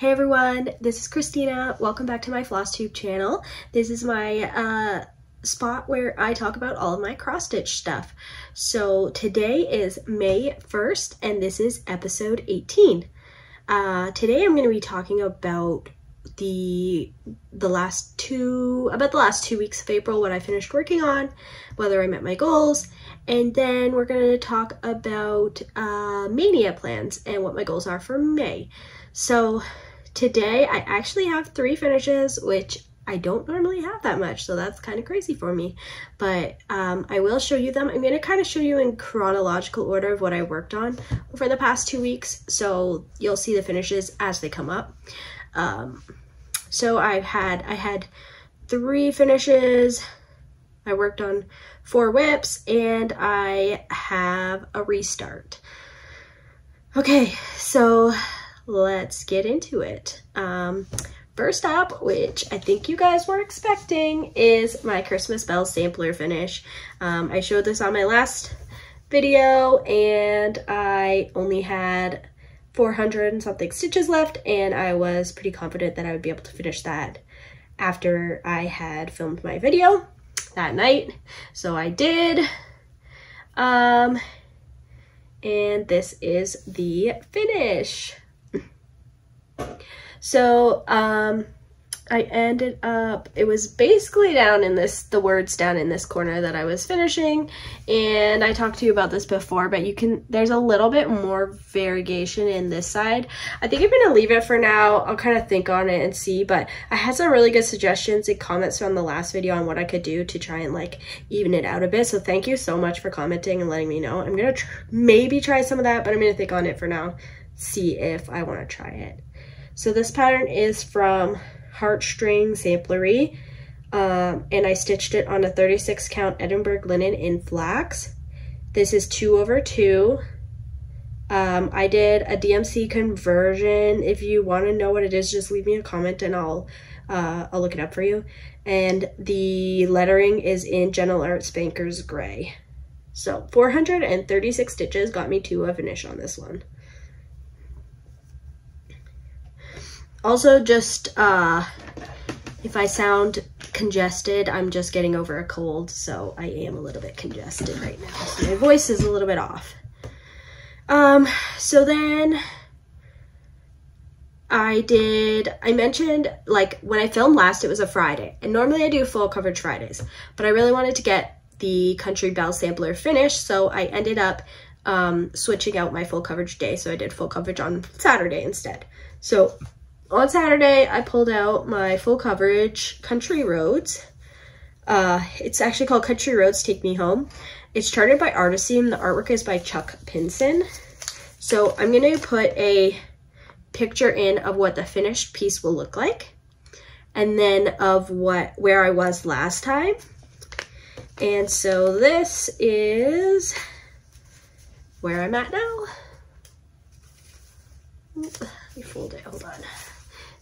Hey everyone, this is Christina. Welcome back to my FlossTube channel. This is my uh, spot where I talk about all of my cross stitch stuff. So today is May 1st and this is episode 18. Uh, today I'm going to be talking about the the last two about the last two weeks of April what I finished working on whether I met my goals and then we're going to talk about uh, Maynia plans and what my goals are for May so Today, I actually have three finishes, which I don't normally have that much, so that's kind of crazy for me. But um, I will show you them. I'm going to kind of show you in chronological order of what I worked on for the past two weeks, so you'll see the finishes as they come up. Um, so I've had, I had three finishes. I worked on four WIPs, and I have a restart. Okay, so let's get into it. Um, first up, which I think you guys were expecting, is my Christmas Bell sampler finish. Um, I showed this on my last video and I only had 400 and something stitches left and I was pretty confident that I would be able to finish that after I had filmed my video that night. So I did. Um, and this is the finish. So um, I ended up, it was basically down in this, the words down in this corner that I was finishing. And I talked to you about this before, but you can, there's a little bit more variegation in this side. I think I'm to leave it for now. I'll kind of think on it and see, but I had some really good suggestions and comments from the last video on what I could do to try and like even it out a bit. So thank you so much for commenting and letting me know. I'm going to tr maybe try some of that, but I'm going to think on it for now, see if I want to try it. So this pattern is from Heartstring Samplery, um, and I stitched it on a 36 count Edinburgh linen in flax. This is two over two. Um, I did a DMC conversion. If you want to know what it is, just leave me a comment and I'll uh, I'll look it up for you. And the lettering is in Gentle Art Spanker's Gray. So 436 stitches got me to a finish on this one. Also, just uh, if I sound congested, I'm just getting over a cold, so I am a little bit congested right now. So my voice is a little bit off. Um, so then I did, I mentioned, like, when I filmed last, it was a Friday. And normally I do full coverage Fridays. But I really wanted to get the Country Bell sampler finished, so I ended up um, switching out my full coverage day. So I did full coverage on Saturday instead. So on Saturday, I pulled out my full coverage Country Roads. Uh, it's actually called Country Roads Take Me Home. It's charted by Artecy. The artwork is by Chuck Pinson. So I'm going to put a picture in of what the finished piece will look like. And then of what where I was last time. And so this is where I'm at now. Let me fold it, hold on.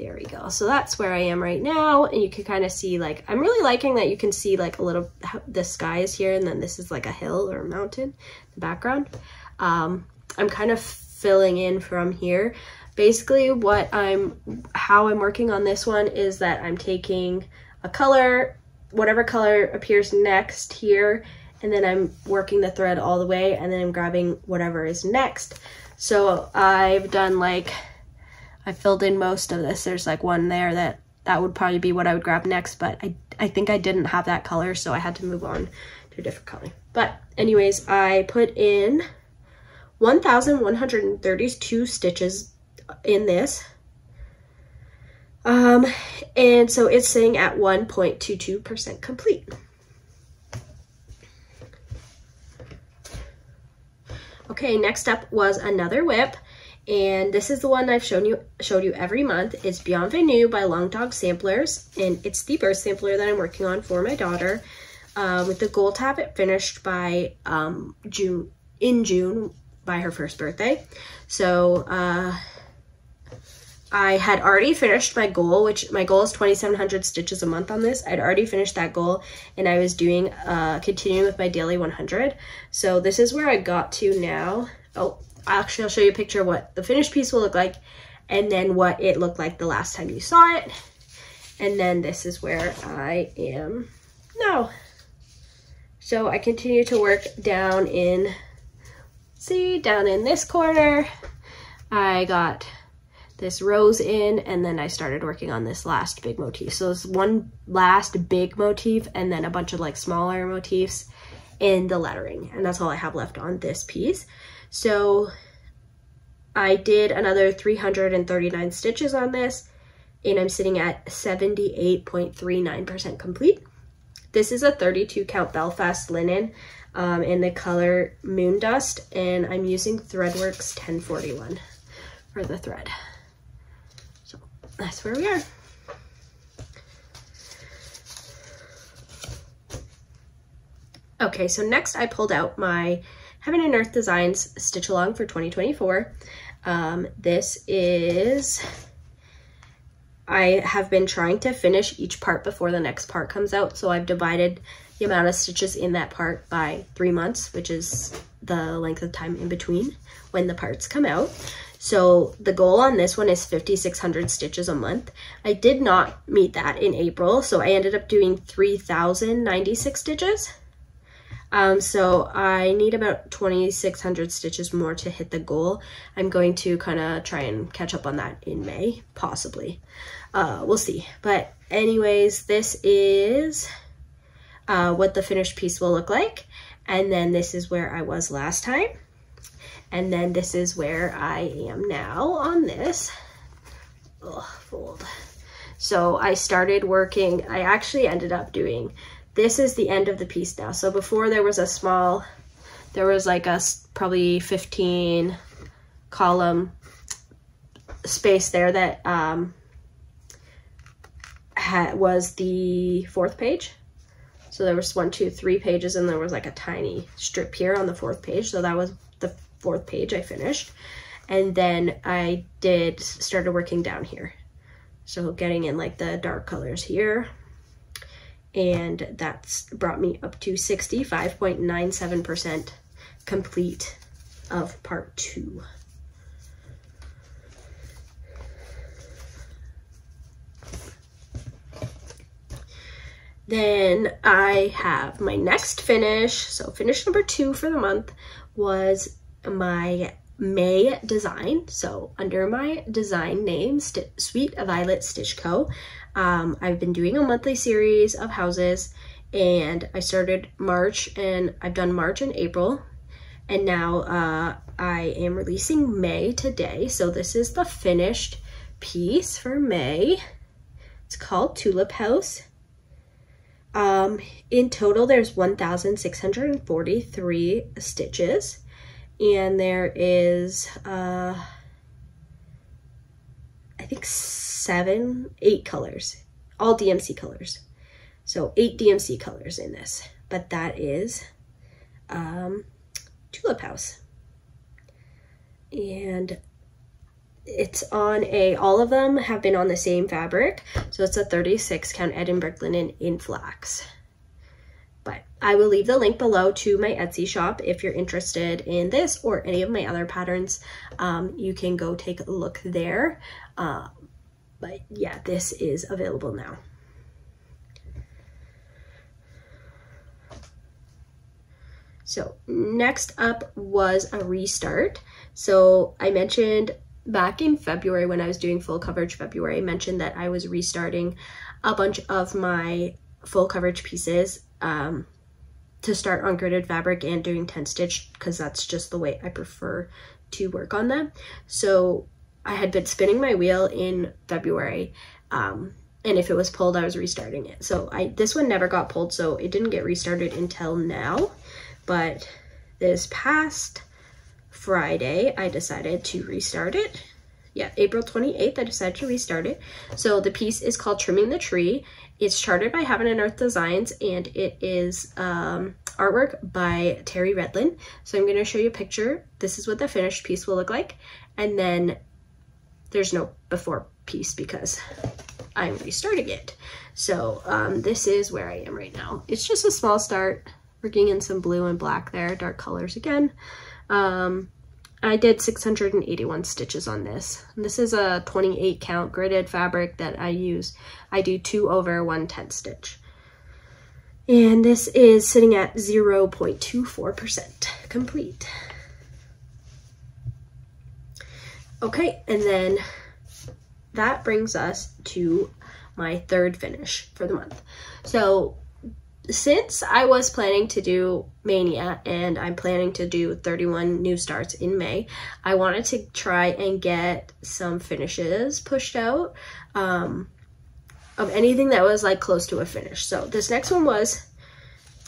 There we go. So that's where I am right now. And you can kind of see like, I'm really liking that you can see like a little, the sky is here and then this is like a hill or a mountain, the background. Um, I'm kind of filling in from here. Basically what I'm, how I'm working on this one is that I'm taking a color, whatever color appears next here, and then I'm working the thread all the way and then I'm grabbing whatever is next. So I've done like I filled in most of this. There's like one there that that would probably be what I would grab next, but I, I think I didn't have that color, so I had to move on to a different color. But anyways, I put in 1,132 stitches in this. Um, and so it's sitting at 1.22% complete. Okay, next up was another WIP. And this is the one I've shown you showed you every month. It's Beyond Bienvenue by Long Dog Samplers. And it's the birth sampler that I'm working on for my daughter. Uh, with the goal have it finished by um, June, in June by her first birthday. So uh, I had already finished my goal, which my goal is 2,700 stitches a month on this. I'd already finished that goal and I was doing, uh, continuing with my daily 100. So this is where I got to now. Oh, actually I'll show you a picture of what the finished piece will look like and then what it looked like the last time you saw it. And then this is where I am now. So I continue to work down in, see, down in this corner. I got this rose in and then I started working on this last big motif. So it's one last big motif and then a bunch of like smaller motifs in the lettering. And that's all I have left on this piece. So I did another 339 stitches on this and I'm sitting at 78.39% complete. This is a 32 count Belfast linen um, in the color Moon Dust and I'm using Threadworx 1041 for the thread. So that's where we are. Okay, so next I pulled out my Heaven and Earth Designs Stitch Along for 2024. Um, this is, I have been trying to finish each part before the next part comes out. So I've divided the amount of stitches in that part by three months, which is the length of time in between when the parts come out. So the goal on this one is 5,600 stitches a month. I did not meet that in April, so I ended up doing 3,096 stitches. Um, so I need about 2,600 stitches more to hit the goal. I'm going to kind of try and catch up on that in May, possibly. Uh, we'll see. But anyways, this is uh, what the finished piece will look like. And then this is where I was last time. And then this is where I am now on this. Ugh, fold. So I started working, I actually ended up doing this is the end of the piece now. So before there was a small, there was like a probably 15 column space there that um, had, was the fourth page. So there was one, two, three pages, and there was like a tiny strip here on the fourth page. So that was the fourth page I finished. And then I did, started working down here. So getting in like the dark colors here, and that's brought me up to 65.97% complete of part two. Then I have my next finish. So finish number two for the month was my May design. So under my design name, St Sweet Violet Stitch Co. Um, I've been doing a monthly series of houses and I started March and I've done March and April and now uh, I am releasing May today. So this is the finished piece for May. It's called Tulip House. Um, in total, there's 1,643 stitches and there is uh, think seven, eight colors, all DMC colors. So eight DMC colors in this, but that is um, Tulip House. And it's on a, all of them have been on the same fabric. So it's a 36 count Edinburgh linen in flax. But I will leave the link below to my Etsy shop if you're interested in this or any of my other patterns. Um, you can go take a look there. Uh, but yeah, this is available now. So next up was a restart. So I mentioned back in February when I was doing full coverage February, I mentioned that I was restarting a bunch of my full coverage pieces um, to start on gridded fabric and doing tent stitch because that's just the way I prefer to work on them. So I had been spinning my wheel in February um, and if it was pulled, I was restarting it. So I this one never got pulled, so it didn't get restarted until now. But this past Friday, I decided to restart it yeah, April 28th, I decided to restart it. So the piece is called Trimming the Tree. It's charted by Heaven and Earth Designs, and it is um, artwork by Terry Redlin. So I'm going to show you a picture. This is what the finished piece will look like. And then there's no before piece because I'm restarting it. So um, this is where I am right now. It's just a small start, working in some blue and black there, dark colors again. Um, I did 681 stitches on this. This is a 28 count gridded fabric that I use. I do two over one tent stitch. And this is sitting at 0.24% complete. Okay, and then that brings us to my third finish for the month. So since I was planning to do Maynia and I'm planning to do 31 new starts in May, I wanted to try and get some finishes pushed out um, of anything that was like close to a finish. So this next one was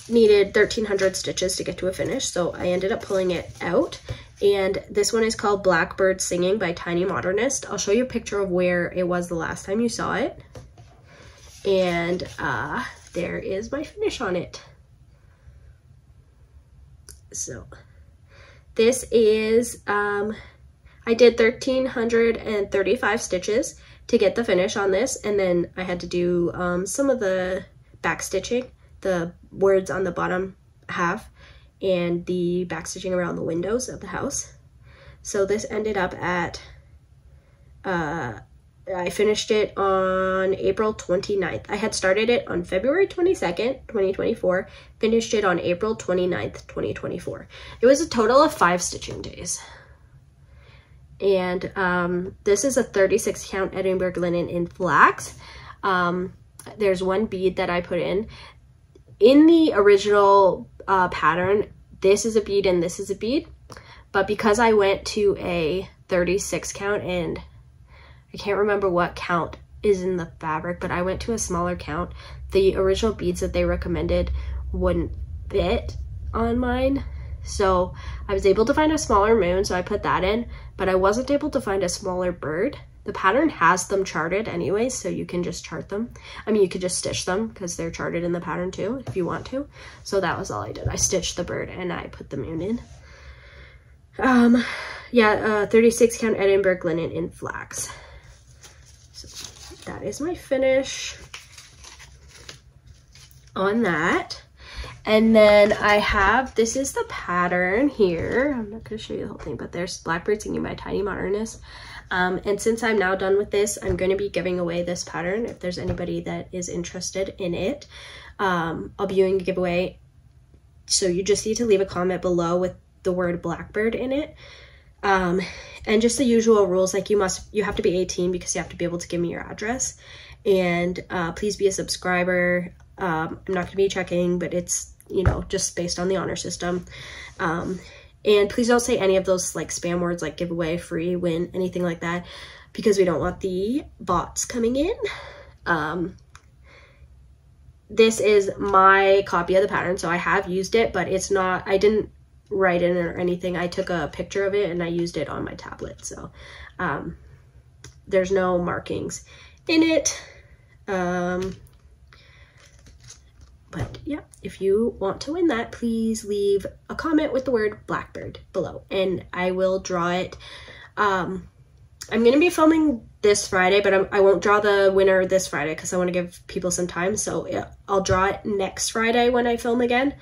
needed 1300 stitches to get to a finish. So I ended up pulling it out and this one is called Blackbird Singing by Tiny Modernist. I'll show you a picture of where it was the last time you saw it. And uh, there is my finish on it. So this is, um, I did 1,335 stitches to get the finish on this. And then I had to do um, some of the back stitching, the words on the bottom half and the back stitching around the windows of the house. So this ended up at uh, I finished it on April 29th. I had started it on February 22nd, 2024, finished it on April 29th, 2024. It was a total of five stitching days. And um, this is a 36 count Edinburgh linen in flax. Um, there's one bead that I put in. In the original uh, pattern, this is a bead and this is a bead. But because I went to a 36 count and I can't remember what count is in the fabric, but I went to a smaller count. The original beads that they recommended wouldn't fit on mine. So I was able to find a smaller moon, so I put that in, but I wasn't able to find a smaller bird. The pattern has them charted anyway, so you can just chart them. I mean, you could just stitch them because they're charted in the pattern too, if you want to. So that was all I did. I stitched the bird and I put the moon in. Um, yeah, uh, 36 count Edinburgh linen in flax that is my finish on that. And then I have, this is the pattern here. I'm not gonna show you the whole thing, but there's Blackbird Singing by Tiny Modernist. Um, and since I'm now done with this, I'm gonna be giving away this pattern if there's anybody that is interested in it. Um, I'll be doing a giveaway. So you just need to leave a comment below with the word Blackbird in it. Um, and just the usual rules like you must you have to be 18 because you have to be able to give me your address. And uh, please be a subscriber. Um, i'm not to be checking but it's you know just based on the honor system. Um, and please don't say any of those like spam words like giveaway free win anything like that because we don't want the bots coming in. Um, this is my copy of the pattern so i have used it but it's not i didn't write in it or anything. I took a picture of it and I used it on my tablet. So um, there's no markings in it. Um, but yeah, if you want to win that, please leave a comment with the word Blackbird below and I will draw it. Um, I'm to be filming this Friday, but I'm, I will not draw the winner this Friday because I want to give people some time. So yeah, I'll draw it next Friday when I film again.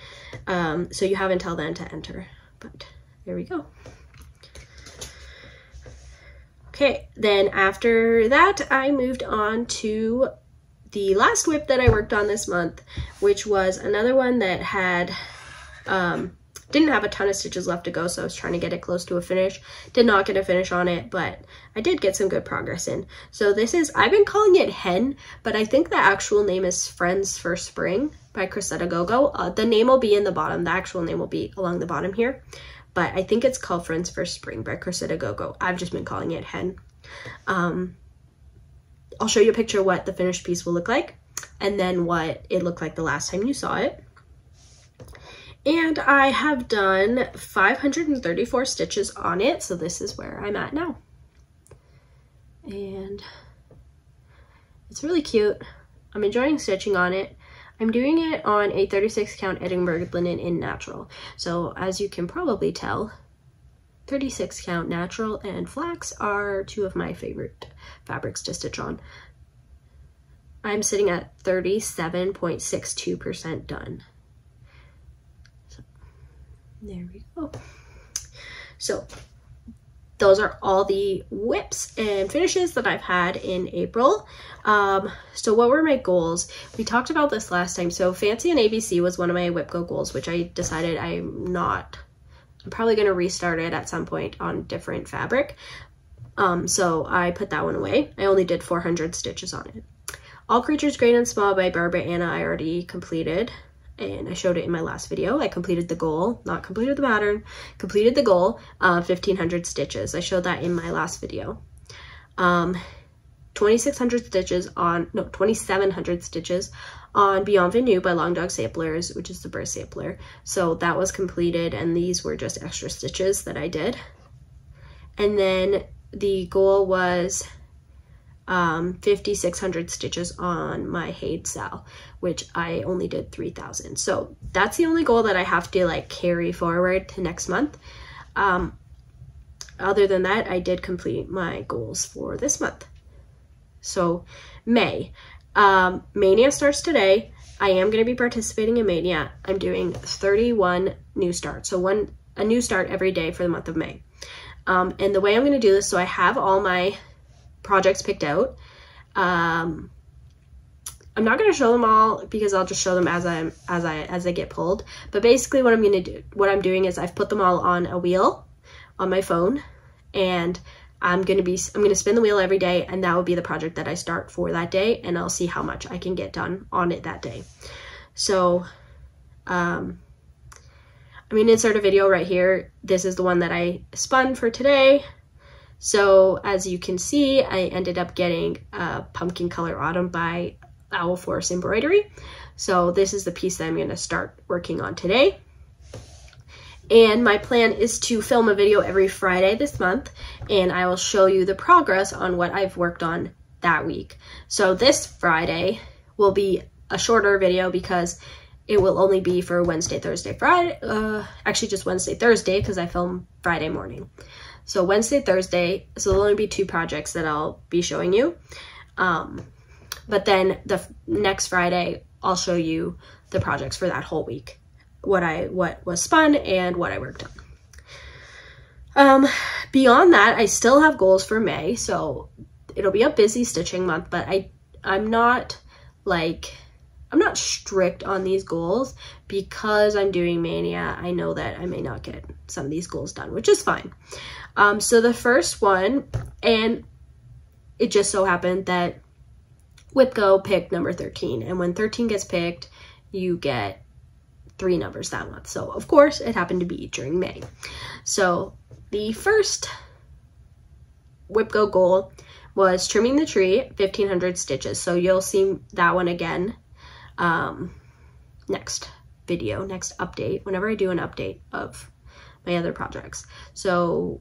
Um, so you have until then to enter, but there we go. Okay, then after that, I moved on to the last WIP that I worked on this month, which was another one that had um, didn't have a ton of stitches left to go, so I was trying to get it close to a finish. Did not get a finish on it, but I did get some good progress in. So this is, I've been calling it Hen, but I think the actual name is Friends for Spring by Cressida Gogo. Uh, the name will be in the bottom. The actual name will be along the bottom here. But I think it's called Friends for Spring by Cressida Gogo. I've just been calling it Hen. Um, I'll show you a picture what the finished piece will look like and then what it looked like the last time you saw it. And I have done 534 stitches on it, so this is where I'm at now. And it's really cute. I'm enjoying stitching on it. I'm doing it on a 36 count Edinburgh linen in natural. So as you can probably tell, 36 count natural and flax are two of my favorite fabrics to stitch on. I'm sitting at 37.62% done. There we go. So those are all the WIPs and finishes that I've had in April. Um, so what were my goals? We talked about this last time. So Fancy and ABC was one of my WIP Go goals, which I decided I'm not, I'm probably going to restart it at some point on different fabric. Um, so I put that one away. I only did 400 stitches on it. All Creatures Great and Small by Barbara Ana I already completed and I showed it in my last video. I completed the goal, not completed the pattern, completed the goal of 1500 stitches. I showed that in my last video. Um, 2600 stitches on, no, 2700 stitches on Beyond Bienvenue by Long Dog Samplers, which is the birth sampler. So that was completed and these were just extra stitches that I did. And then the goal was um, 5,600 stitches on my HAED SAL, which I only did 3,000. So that's the only goal that I have to like carry forward to next month. Um, other than that, I did complete my goals for this month. So May, um, Maynia starts today. I am going to be participating in Maynia. I'm doing 31 new starts. So one, a new start every day for the month of May. Um, and the way I'm going to do this, so I have all my projects picked out. Um, I'm not going to show them all because I'll just show them as I as I as I get pulled. But basically, what I'm going to do, what I'm doing is I've put them all on a wheel on my phone, and I'm going to be I'm going to spin the wheel every day, and that will be the project that I start for that day, and I'll see how much I can get done on it that day. So, um, I'm going to insert a video right here. This is the one that I spun for today. So as you can see, I ended up getting a pumpkin color autumn by Owl Forest Embroidery. So this is the piece that I'm going to start working on today. And my plan is to film a video every Friday this month, and I will show you the progress on what I've worked on that week. So this Friday will be a shorter video because it will only be for Wednesday, Thursday, Friday, uh, actually just Wednesday, Thursday, because I film Friday morning. So Wednesday, Thursday, so there'll only be two projects that I'll be showing you. Um, but then the next Friday, I'll show you the projects for that whole week. What I what was spun and what I worked on. Um, beyond that, I still have goals for May, so it'll be a busy stitching month, but I I'm not like I'm not strict on these goals because I'm doing Maynia. I know that I may not get some of these goals done, which is fine. Um, so the first one, and it just so happened that WIPGO picked number 13. And when 13 gets picked, you get three numbers that month. So of course it happened to be during May. So the first WIPGO goal was trimming the tree 1500 stitches. So you'll see that one again um, next video, next update, whenever I do an update of my other projects. So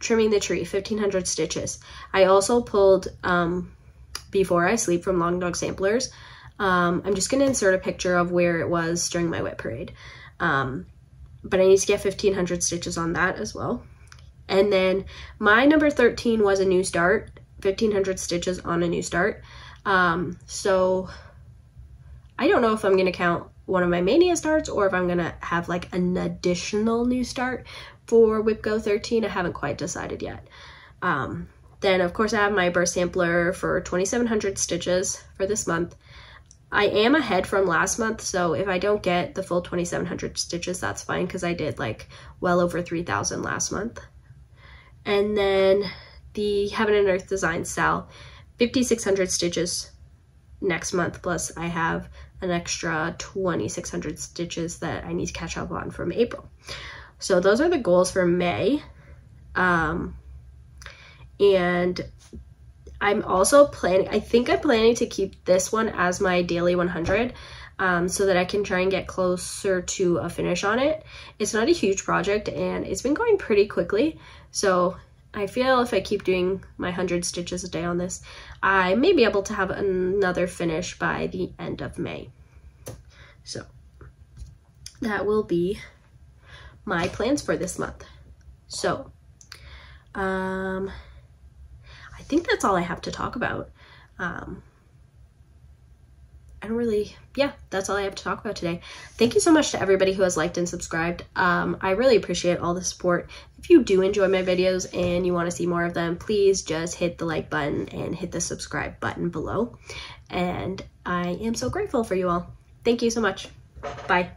trimming the tree, 1500 stitches. I also pulled um, Before I Sleep from Long Dog Samplers. Um, I'm just gonna insert a picture of where it was during my WIP parade. Um, but I need to get 1500 stitches on that as well. And then my number 13 was a new start, 1500 stitches on a new start. Um, so I don't know if I'm going to count one of my Maynia starts or if I'm going to have like an additional new start for WIP Go 13. I haven't quite decided yet. Um, then of course I have my birth sampler for 2700 stitches for this month. I am ahead from last month, so if I don't get the full 2700 stitches, that's fine because I did like well over 3000 last month. And then the Heaven and Earth Design Sal, 5600 stitches next month, plus I have an extra 2,600 stitches that I need to catch up on from April. So those are the goals for May. Um, and I'm also planning, I think I'm planning to keep this one as my daily 100 um, so that I can try and get closer to a finish on it. It's not a huge project and it's been going pretty quickly. So I feel if I keep doing my 100 stitches a day on this, I may be able to have another finish by the end of May. So that will be my plans for this month. So, um, I think that's all I have to talk about. Um, I don't really, yeah, that's all I have to talk about today. Thank you so much to everybody who has liked and subscribed. Um, I really appreciate all the support. If you do enjoy my videos and you want to see more of them, please just hit the like button and hit the subscribe button below. And I am so grateful for you all. Thank you so much. Bye.